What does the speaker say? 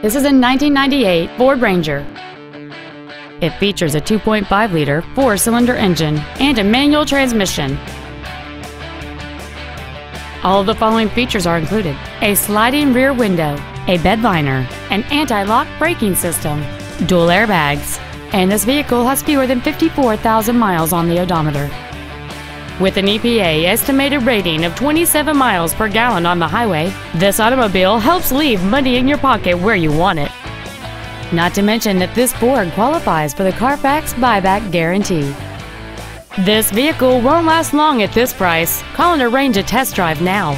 This is a 1998 Ford Ranger. It features a 2.5-liter four-cylinder engine and a manual transmission. All of the following features are included. A sliding rear window, a bed liner, an anti-lock braking system, dual airbags, and this vehicle has fewer than 54,000 miles on the odometer. With an EPA estimated rating of 27 miles per gallon on the highway, this automobile helps leave money in your pocket where you want it. Not to mention that this Ford qualifies for the Carfax buyback guarantee. This vehicle won't last long at this price. Call and arrange a test drive now.